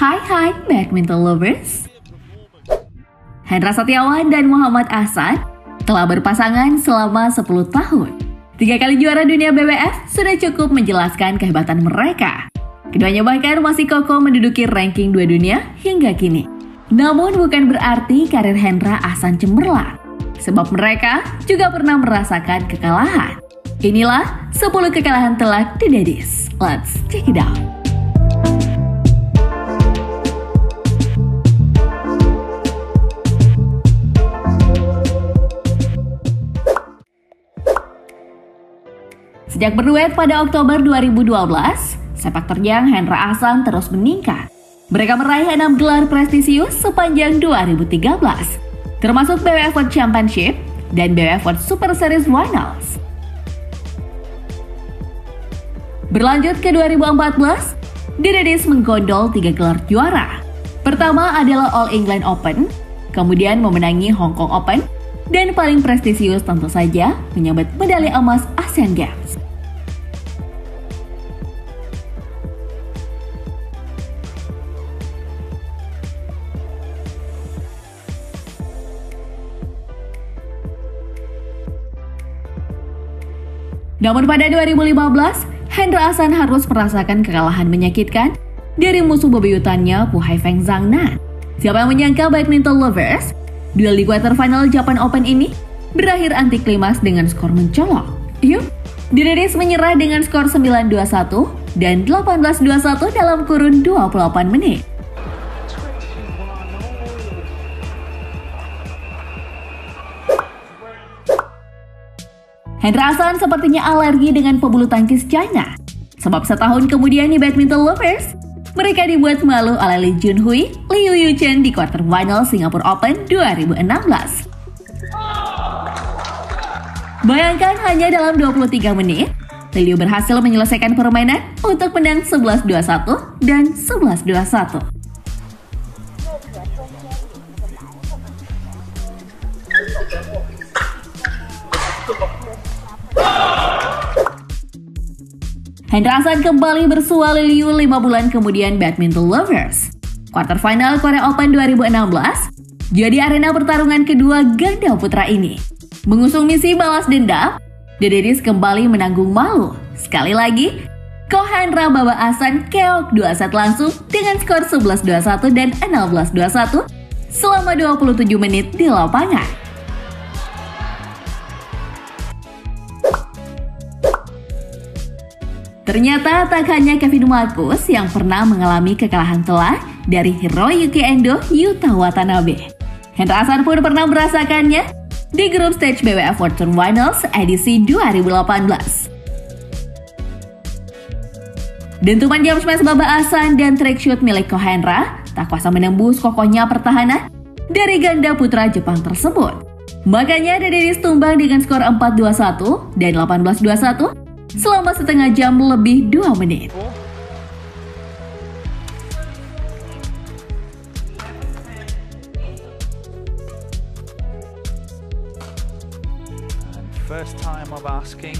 Hai hai badminton lovers. Hendra Setiawan dan Muhammad Ahsan telah berpasangan selama 10 tahun. Tiga kali juara dunia BWF sudah cukup menjelaskan kehebatan mereka. Keduanya bahkan masih kokoh menduduki ranking dua dunia hingga kini. Namun bukan berarti karir Hendra Ahsan cemerlang. Sebab mereka juga pernah merasakan kekalahan. Inilah 10 kekalahan telak di Daddies. Let's check it out. Sejak berduet pada Oktober 2012, sepak terjang Hendra Ahsan terus meningkat. Mereka meraih 6 gelar prestisius sepanjang 2013, termasuk BWF World Championship dan BWF World Super Series Finals. Berlanjut ke 2014, Dedis menggondol tiga gelar juara. Pertama adalah All England Open, kemudian memenangi Hong Kong Open, dan paling prestisius tentu saja menyabet medali emas Asian Games. Namun pada 2015, Hendra Asan harus merasakan kekalahan menyakitkan dari musuh bebuyutannya Puhai Feng Zhangnan. Siapa yang menyangka badminton lovers, duel di quarterfinal Japan Open ini berakhir anti klimaks dengan skor mencolok. Yuk, Dideris menyerah dengan skor 9-21 dan 18-21 dalam kurun 28 menit. Hendra Hasan sepertinya alergi dengan pebulu tangkis China. Sebab setahun kemudian di Badminton Lovers, mereka dibuat malu oleh Lee Junhui, Liu Yuchen di quarter final Singapore Open 2016. Bayangkan hanya dalam 23 menit, Liu berhasil menyelesaikan permainan untuk menang 11-21 dan 11-21. Hendra Hasan kembali bersua Liu 5 bulan kemudian Badminton Lovers. Quarter final Korea Open 2016 jadi arena pertarungan kedua ganda putra ini. Mengusung misi balas dendam, Dededis kembali menanggung malu. Sekali lagi, Kohendra Baba Asan keok 2 set langsung dengan skor 11-21 dan 16-21 selama 27 menit di lapangan. Ternyata tak hanya Kevin Marcus yang pernah mengalami kekalahan telak dari Hiroyuki Endo Yuta Watanabe. Hendra Hasan pun pernah merasakannya di grup stage BWF World Tour Finals edisi 2018. Dentuman jam smash Baba Asan dan trick shoot milik Kohendra tak kuasa menembus kokohnya pertahanan dari ganda putra Jepang tersebut. Makanya Dedis tumbang dengan skor 4-21 dan 18-21 selama setengah jam lebih 2 menit. First time of asking.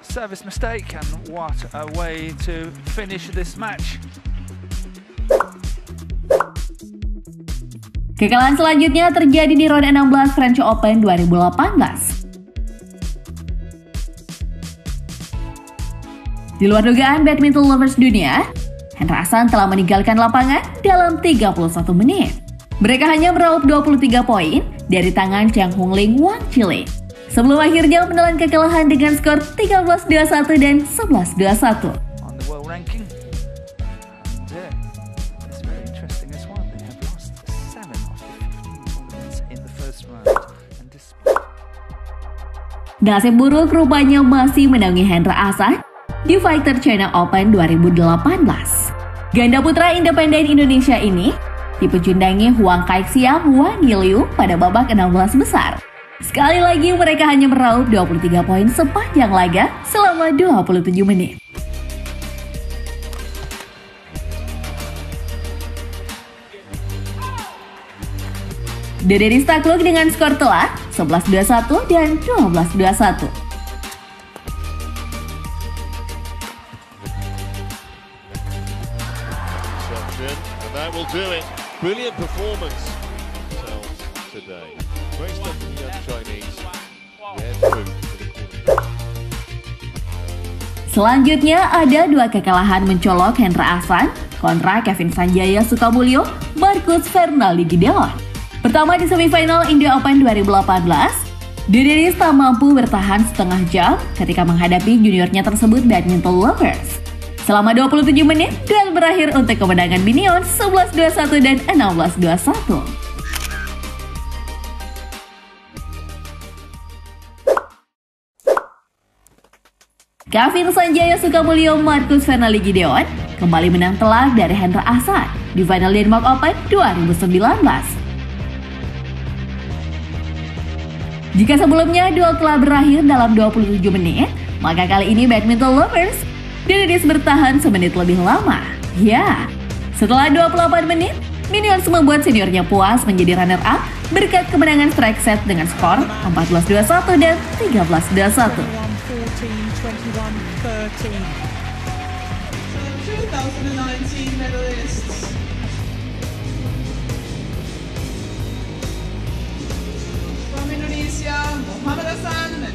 Service mistake and what a way to finish this match. Kekalahan selanjutnya terjadi di ronde 16 French Open 2018. Di luar dugaan badminton lovers dunia, Hendra Hasan telah meninggalkan lapangan dalam 31 menit. Mereka hanya meraup 23 poin dari tangan Chang Hong Ling Wang Chile. Sebelum akhirnya menelan kekalahan dengan skor 13-21 dan 11-21. Nasib buruk rupanya masih menangi Hendra Asan di Fighter China Open 2018. Ganda putra independen Indonesia ini dipecundangi Huang Kaikxiang Wang Yiliu pada babak 16 besar. Sekali lagi mereka hanya meraup 23 poin sepanjang laga selama 27 menit. Dederi takluk dengan skor telak 11-21 dan 12-21. Brilliant performance today. The young Chinese. Selanjutnya ada dua kekalahan mencolok Hendra Ahsan kontra Kevin Sanjaya Sukamulyo, Marcus Fernaldi Gideon. Pertama di semifinal India Open 2018, Denis tak mampu bertahan setengah jam ketika menghadapi juniornya tersebut badminton lovers. Selama 27 menit, duel berakhir untuk kemenangan Binion 11-21 dan 16-21. Kevin Sanjaya Sukamulyo Marcus Fernali Gideon kembali menang telak dari Hendra Ahsan di final Denmark Open 2019. Jika sebelumnya duel telah berakhir dalam 27 menit, maka kali ini badminton lovers Dennis bertahan semenit lebih lama. Ya, setelah 28 menit, Minions membuat seniornya puas menjadi runner-up berkat kemenangan strike set dengan skor 14-21 dan 13-21. 2019 medalists. Indonesia, Muhammad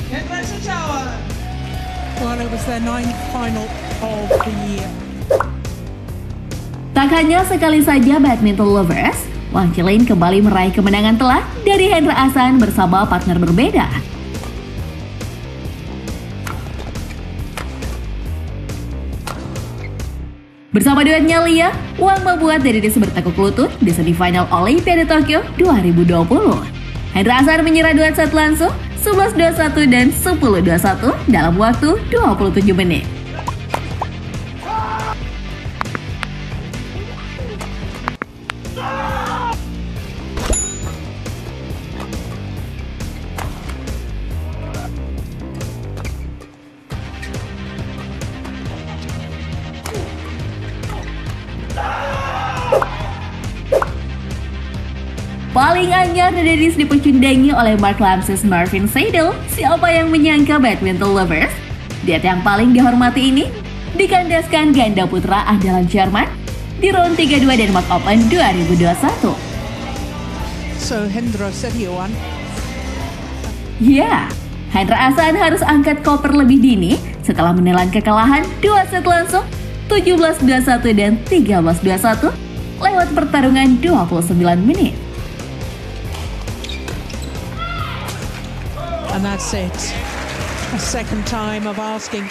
Hendra. Well, it was their ninth final of the year. Tak hanya sekali saja badminton lovers, Wang Chilin kembali meraih kemenangan telak dari Hendra Ahsan bersama partner berbeda. Bersama duetnya Lia, Wang membuat Dennis bertekuk lutut di semifinal Olimpiade Tokyo 2020. Hendra Ahsan menyerah duet set langsung 11-21 dan 10-21 dalam waktu 27 menit. Paling anyar Dennis dipecundangi oleh Mark Lamses Marvin Seidel. Siapa yang menyangka badminton lovers? Diet yang paling dihormati ini dikandaskan ganda putra andalan Jerman di round 32 Denmark Open 2021. So Hendra said he won. Ya, Hendra Ahsan harus angkat koper lebih dini setelah menelan kekalahan dua set langsung 17-21 dan 13-21 lewat pertarungan 29 menit. And that's it. A second time of asking